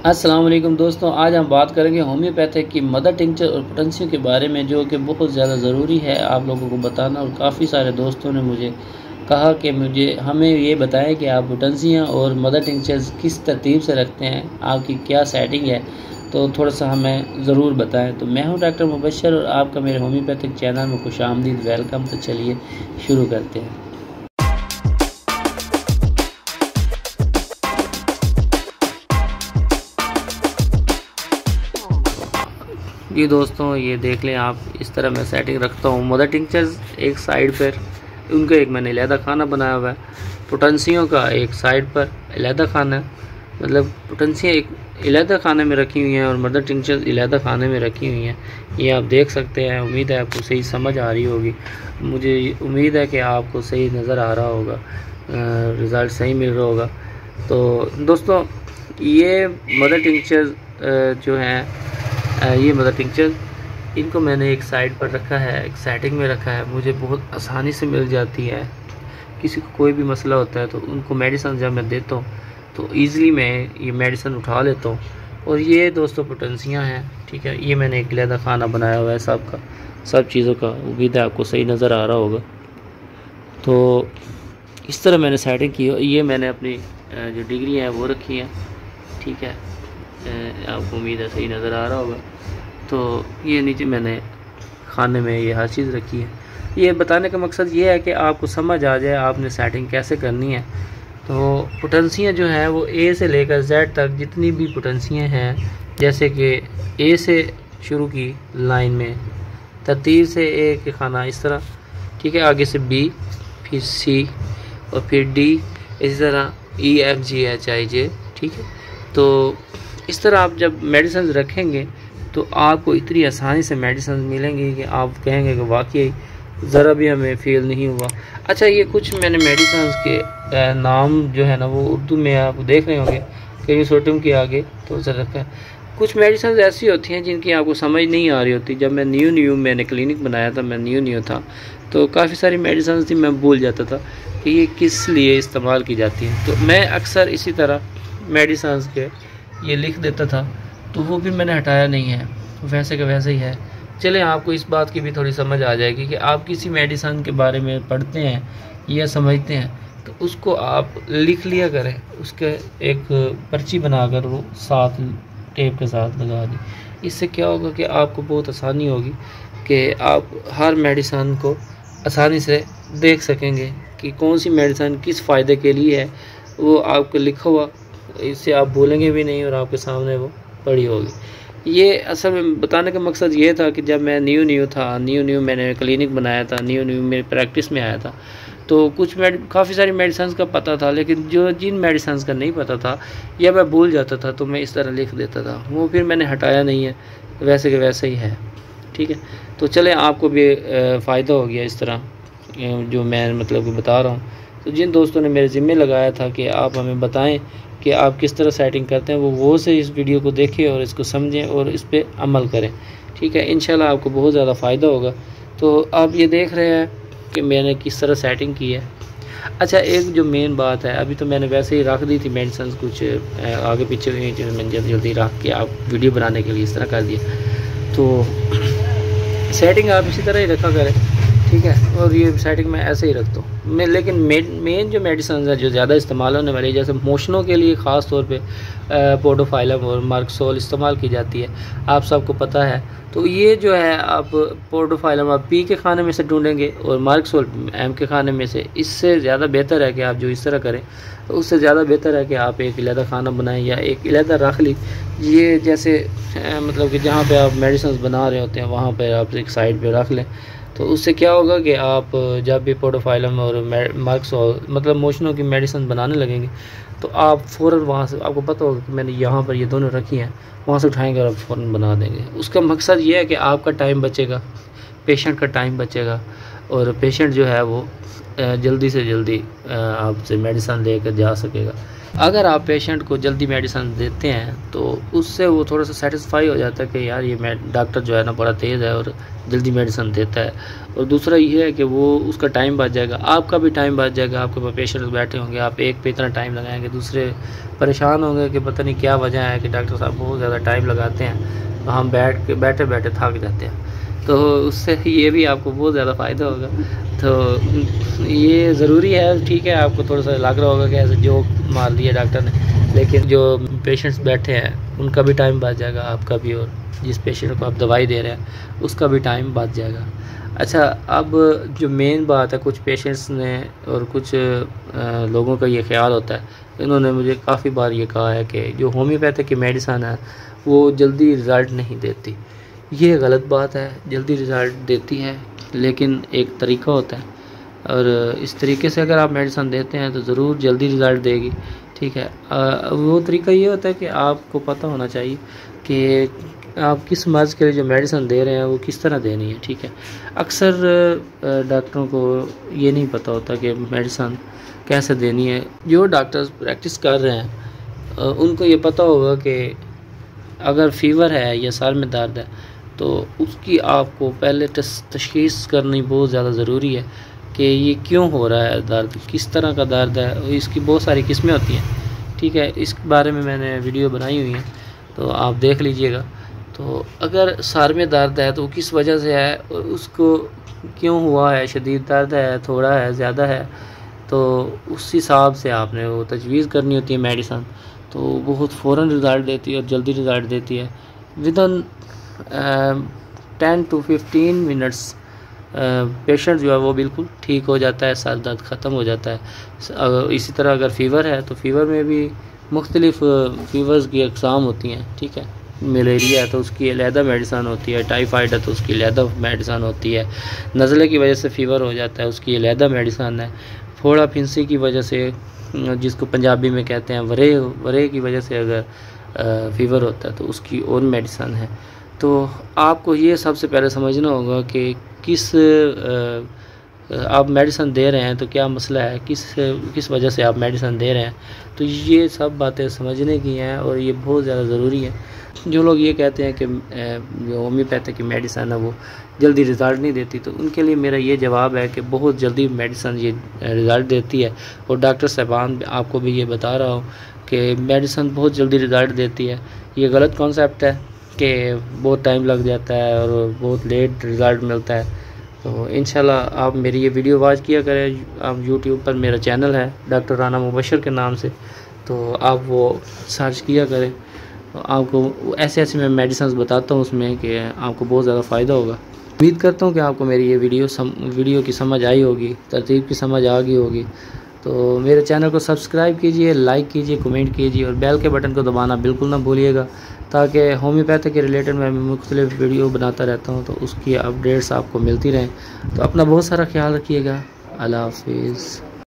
अस्सलाम वालेकुम दोस्तों, आज हम बात करेंगे होम्योपैथिक की मदर टिंचर और पोटेंशियल के बारे में, जो कि बहुत ज़्यादा ज़रूरी है आप लोगों को बताना और काफ़ी सारे दोस्तों ने मुझे कहा कि मुझे, हमें ये बताएँ कि आप पोटेंसियाँ और मदर टिंचर्स किस तरतीब से रखते हैं, आपकी क्या सेटिंग है तो थोड़ा सा हमें ज़रूर बताएँ। तो मैं हूँ डॉक्टर मुबशर और आपका मेरे होम्योपैथिक चैनल में खुश आमदीद, वेलकम। तो चलिए शुरू करते हैं। जी दोस्तों, ये देख लें आप, इस तरह मैं सेटिंग रखता हूँ। मदर टिंचर्स एक साइड पर, उनका एक मैंने अलहदा खाना बनाया हुआ है। पोटेंसियों का एक साइड पर अलहदा खाना है। मतलब पोटेंसियाँ एक अलहदा खाने में रखी हुई हैं और मदर टिंचर्स अलहदा खाने में रखी हुई हैं। ये आप देख सकते हैं, उम्मीद है आपको सही समझ आ रही होगी। मुझे उम्मीद है कि आपको सही नज़र आ रहा होगा रिज़ल्ट सही मिल रहा होगा। तो दोस्तों, ये मदर टिंचर जो हैं ये मदर टिंचर इनको मैंने एक साइड पर रखा है, एक सेटिंग में रखा है। मुझे बहुत आसानी से मिल जाती है। किसी को कोई भी मसला होता है तो उनको मेडिसन जब मैं देता हूँ तो ईज़िली मैं ये मेडिसन उठा लेता हूँ। और ये दोस्तों पोटेंसियाँ हैं, ठीक है? ये मैंने एक लहदा खाना बनाया हुआ है सब का। सब चीज़ों का उम्मीद है आपको सही नज़र आ रहा होगा। तो इस तरह मैंने सेटिंग की ये मैंने अपनी जो डिग्री हैं वो रखी हैं, ठीक है? आपको उम्मीद है सही नज़र आ रहा होगा। तो ये नीचे मैंने खाने में ये हर चीज़ रखी है। ये बताने का मकसद ये है कि आपको समझ आ जाए आपने सेटिंग कैसे करनी है। तो पोटेंसियाँ जो हैं वो ए से लेकर जेड तक जितनी भी पोटेंसियाँ हैं, जैसे कि ए से शुरू की लाइन में तरतीब से ए के खाना इस तरह, ठीक है, आगे से बी फिर सी और फिर डी इसी तरह E F ji H I जे ठीक है। तो इस तरह आप जब मेडिसन रखेंगे तो आपको इतनी आसानी से मेडिसिन मिलेंगी कि आप कहेंगे कि वाकई ज़रा भी हमें फील नहीं हुआ। अच्छा ये कुछ मैंने मेडिसन के नाम जो है ना, वो उर्दू में आप देख रहे होंगे कि सोटम के आगे तो ज़रा रखा कुछ मेडिसिन ऐसी होती हैं जिनकी आपको समझ नहीं आ रही होती। जब मैं न्यू न्यू मैंने क्लिनिक बनाया था, मैं न्यू न्यू था तो काफ़ी सारी मेडिसन थी, मैं भूल जाता था कि ये किस लिए इस्तेमाल की जाती है। तो मैं अक्सर इसी तरह मेडिसिन के ये लिख देता था तो वो भी मैंने हटाया नहीं है। वैसे का वैसे ही है। चलें, आपको इस बात की भी थोड़ी समझ आ जाएगी कि आप किसी मेडिसन के बारे में पढ़ते हैं या समझते हैं तो उसको आप लिख लिया करें। उसके एक पर्ची बनाकर वो साथ टेप के साथ लगा दी। इससे क्या होगा कि आपको बहुत आसानी होगी कि आप हर मेडिसन को आसानी से देख सकेंगे कि कौन सी मेडिसन किस फ़ायदे के लिए है। वो आपको लिखा हुआ इससे आप बोलेंगे भी नहीं और आपके सामने वो पड़ी होगी। ये असल में बताने का मकसद ये था कि जब मैं न्यू न्यू था, न्यू न्यू मैंने क्लिनिक बनाया था, न्यू न्यू मेरी प्रैक्टिस में आया था तो कुछ मेड, काफ़ी सारी मेडिसन्स का पता था, लेकिन जो जिन मेडिसन्स का नहीं पता था, या मैं भूल जाता था तो मैं इस तरह लिख देता था। वो फिर मैंने हटाया नहीं है, वैसे के वैसे ही है, ठीक है? तो चले, आपको भी फ़ायदा हो गया इस तरह जो मैं मतलब बता रहा हूँ। तो जिन दोस्तों ने मेरे ज़िम्मे लगाया था कि आप हमें बताएँ कि आप किस तरह सेटिंग करते हैं, वो वो से इस वीडियो को देखें और इसको समझें और इस पर अमल करें। ठीक है? इन आपको बहुत ज़्यादा फ़ायदा होगा। तो आप ये देख रहे हैं कि मैंने किस तरह सेटिंग की है। अच्छा एक जो मेन बात है, अभी तो मैंने वैसे ही रख दी थी मेडिसन कुछ आगे पीछे हुई मैंने जल्दी जल्दी रख के आप वीडियो बनाने के लिए इस तरह कर दिया। तो सेटिंग आप इसी तरह ही रखा करें। ठीक है? और ये सेटिंग मैं ऐसे ही रखता हूँ। मैं, लेकिन मेन जो मेडिसन है, जो ज़्यादा इस्तेमाल होने वाली है, जैसे मोशनों के लिए ख़ास तौर पे पोडोफाइलम और मार्कसोल इस्तेमाल की जाती है। आप सबको पता है तो ये जो है, आप पोडोफाइलम आप पी के खाने में से ढूंढेंगे और मार्कसोल एम के खाने में से। इससे ज़्यादा बेहतर है कि आप जो इस तरह करें तो उससे ज़्यादा बेहतर है कि आप एक अलहदा खाना बनाएँ या एक अलहदा रख ली। ये जैसे मतलब कि जहाँ पे आप मेडिसिन बना रहे होते हैं, वहाँ पर आप एक साइड पे रख लें। तो उससे क्या होगा कि आप जब भी पोडोफाइलम और मार्क्स और मतलब मोशनों की मेडिसिन बनाने लगेंगे तो आप फ़ौर वहाँ से, आपको पता होगा कि मैंने यहाँ पर ये दोनों रखी हैं, वहाँ से उठाएँगे और आप फ़ौर बना देंगे। उसका मकसद ये है कि आपका टाइम बचेगा पेशेंट का टाइम बचेगा और पेशेंट जो है वो जल्दी से जल्दी आपसे मेडिसन लेकर जा सकेगा। अगर आप पेशेंट को जल्दी मेडिसिन देते हैं तो उससे वो थोड़ा सा सेटिस्फाई हो जाता है कि यार ये डॉक्टर जो है ना बड़ा तेज़ है और जल्दी मेडिसिन देता है। और दूसरा ये है कि वो, उसका टाइम बच जाएगा। आपका भी टाइम बच जाएगा, आपके पास पेशेंट बैठे होंगे, आप एक पे इतना टाइम लगाएँगे, दूसरे परेशान होंगे कि पता नहीं क्या वजह है कि डॉक्टर साहब बहुत ज़्यादा टाइम लगाते हैं। हम बैठ के, बैठे बैठे थक जाते हैं। तो उससे ये भी आपको बहुत ज़्यादा फ़ायदा होगा। तो ये ज़रूरी है, ठीक है, आपको थोड़ा सा लग रहा होगा कि ऐसे जोक मार दिया डॉक्टर ने, लेकिन जो पेशेंट्स बैठे हैं, उनका भी टाइम बच जाएगा, आपका भी और जिस पेशेंट को आप दवाई दे रहे हैं, उसका भी टाइम बच जाएगा। अच्छा अब जो मेन बात है, कुछ पेशेंट्स ने और कुछ लोगों का ये ख्याल होता है, इन्होंने मुझे काफ़ी बार ये कहा है कि जो होम्योपैथिक की मेडिसन है वो जल्दी रिज़ल्ट नहीं देती। ये गलत बात है, जल्दी रिज़ल्ट देती है, लेकिन एक तरीका होता है। और इस तरीके से अगर आप मेडिसन देते हैं तो ज़रूर जल्दी रिज़ल्ट देगी, ठीक है? वो तरीका ये होता है कि आपको पता होना चाहिए कि आप किस मर्ज़ के लिए जो मेडिसन दे रहे हैं, वो किस तरह देनी है, ठीक है? अक्सर डॉक्टरों को ये नहीं पता होता कि मेडिसन कैसे देनी है। जो डॉक्टर्स प्रैक्टिस कर रहे हैं उनको ये पता होगा कि अगर फीवर है या सर में दर्द है तो उसकी आपको पहले तशखीस करनी बहुत ज़्यादा ज़रूरी है कि ये क्यों हो रहा है दर्द, किस तरह का दर्द है इसकी बहुत सारी किस्में होती हैं। ठीक है, इस बारे में मैंने वीडियो बनाई हुई है तो आप देख लीजिएगा। तो अगर सार में दर्द है तो किस वजह से है उसको क्यों हुआ है, शदीद दर्द है, थोड़ा है, ज़्यादा है तो उस हिसाब से आपने वो तजवीज़ करनी होती है मेडिसन। तो बहुत फ़ौर रिज़ल्ट देती है और जल्दी रिज़ल्ट देती है। Within ten to fifteen minutes patient जो है वो बिल्कुल ठीक हो जाता है सर दर्द ख़त्म हो जाता है। इसी तरह अगर फ़ीवर है तो फ़ीवर में भी मुख्तलिफ़ फ़ीवर्स की अकसाम होती हैं, ठीक है? मलेरिया है तो उसकी अलहदा मेडिसन होती है टाइफाइड है तो उसकी अलहदा मेडिसन होती है। नज़ले की वजह से फ़ीवर हो जाता है, उसकी अलहदा मेडिसन है। फोड़ा फिंसी की वजह से जिसको पंजाबी में कहते हैं वरे वरे की वजह से अगर फ़ीवर होता है तो उसकी और मेडिसन है। तो आपको ये सबसे पहले समझना होगा कि किस आप मेडिसन दे रहे हैं तो क्या मसला है? किस किस वजह से आप मेडिसन दे रहे हैं? तो ये सब बातें समझने की हैं और ये बहुत ज़्यादा ज़रूरी है। जो लोग ये कहते हैं कि जो होम्योपैथिक की मेडिसन है वो जल्दी रिज़ल्ट नहीं देती तो उनके लिए मेरा ये जवाब है कि बहुत जल्दी मेडिसन ये रिज़ल्ट देती है। और डॉक्टर साहबान आपको भी ये बता रहा हूँ कि मेडिसन बहुत जल्दी रिज़ल्ट देती है। ये गलत कॉन्सेप्ट है कि बहुत टाइम लग जाता है और बहुत लेट रिज़ल्ट मिलता है। तो इन आप मेरी ये वीडियो वाच किया करें। आप यूट्यूब पर मेरा चैनल है डॉक्टर राना मुबशर के नाम से। तो आप वो सर्च किया करें। तो आपको ऐसे ऐसे मैं मेडिसन्स बताता हूँ उसमें कि आपको बहुत ज़्यादा फ़ायदा होगा। उम्मीद करता हूँ कि आपको मेरी ये वीडियो सम, वीडियो की समझ आई होगी, तरतीब की समझ आ गई होगी। तो मेरे चैनल को सब्सक्राइब कीजिए लाइक कीजिए कमेंट कीजिए और बेल के बटन को दबाना बिल्कुल ना भूलिएगा ताकि होम्योपैथी के रिलेटेड मैं मुख्तलिफ़ वीडियो बनाता रहता हूँ तो उसकी अपडेट्स आपको मिलती रहें। तो अपना बहुत सारा ख्याल रखिएगा। अल्लाह हाफिज़।